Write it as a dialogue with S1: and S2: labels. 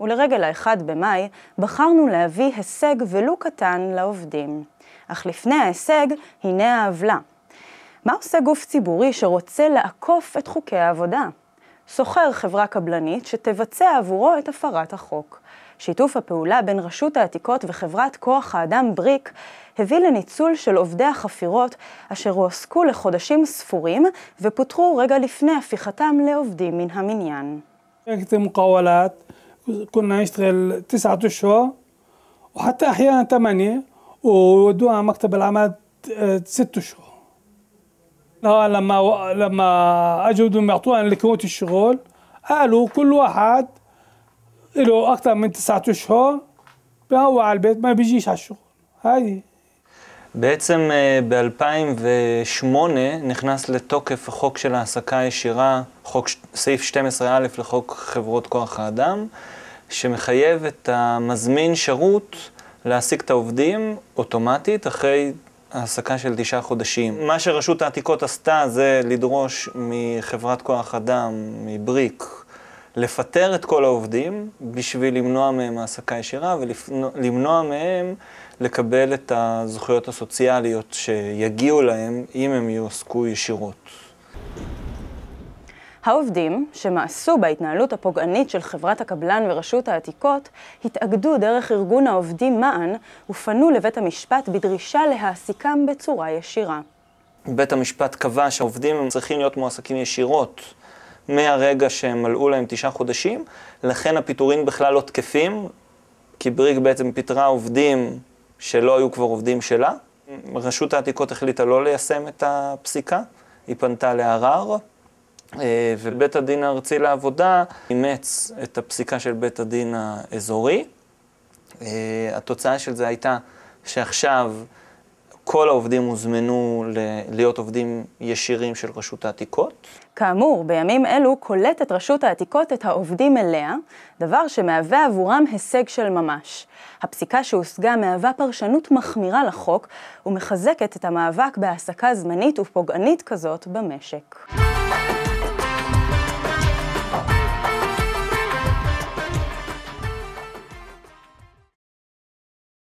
S1: ולרגל ה-1 במאי בחרנו להביא הישג ולו קטן לעובדים. אך לפני ההישג, הנה העוולה. מה עושה גוף ציבורי שרוצה לעקוף את חוקי העבודה? שוכר חברה קבלנית שתבצע עבורו את הפרת החוק. שיתוף הפעולה בין רשות העתיקות וחברת כוח האדם בריק הביא לניצול של עובדי החפירות אשר הועסקו לחודשים ספורים ופוטרו רגע לפני הפיכתם לעובדים מן המניין.
S2: كنا نشتغل تسعة أشهر وحتى أحيانا ثمانية وودوها مكتب العمل ست أشهر. لما لما أجوا بدهم يعطونا لكوت الشغل قالوا كل واحد له أكثر من تسعة أشهر بهو على البيت ما بيجيش على الشغل. هاي
S3: בעצם ב-2008 נכנס לתוקף החוק של העסקה ישירה, חוק, סעיף 12א לחוק חברות כוח האדם, שמחייב את המזמין שירות להעסיק את העובדים אוטומטית אחרי העסקה של תשעה חודשים. מה שרשות העתיקות עשתה זה לדרוש מחברת כוח אדם, מבריק, לפטר את כל העובדים בשביל למנוע מהם העסקה ישירה ולמנוע מהם לקבל את הזכויות הסוציאליות שיגיעו להם אם הם יועסקו ישירות.
S1: העובדים, שמאסו בהתנהלות הפוגענית של חברת הקבלן ורשות העתיקות, התאגדו דרך ארגון העובדים מען ופנו לבית המשפט בדרישה להעסיקם בצורה ישירה.
S3: בית המשפט קבע שהעובדים צריכים להיות מועסקים ישירות מהרגע שהם מלאו להם תשעה חודשים, לכן הפיטורים בכלל לא תקפים, כי בריג בעצם פיטרה עובדים שלא היו כבר עובדים שלה. רשות העתיקות החליטה לא ליישם את הפסיקה, היא פנתה לערר. אה, ובית הדין הארצי לעבודה אימץ את הפסיקה של בית הדין האזורי. אה, התוצאה של זה הייתה שעכשיו כל העובדים הוזמנו להיות עובדים ישירים של רשות העתיקות.
S1: כאמור, בימים אלו קולטת רשות העתיקות את העובדים אליה, דבר שמהווה עבורם הישג של ממש. הפסיקה שהושגה מהווה פרשנות מחמירה לחוק ומחזקת את המאבק בהעסקה זמנית ופוגענית כזאת במשק.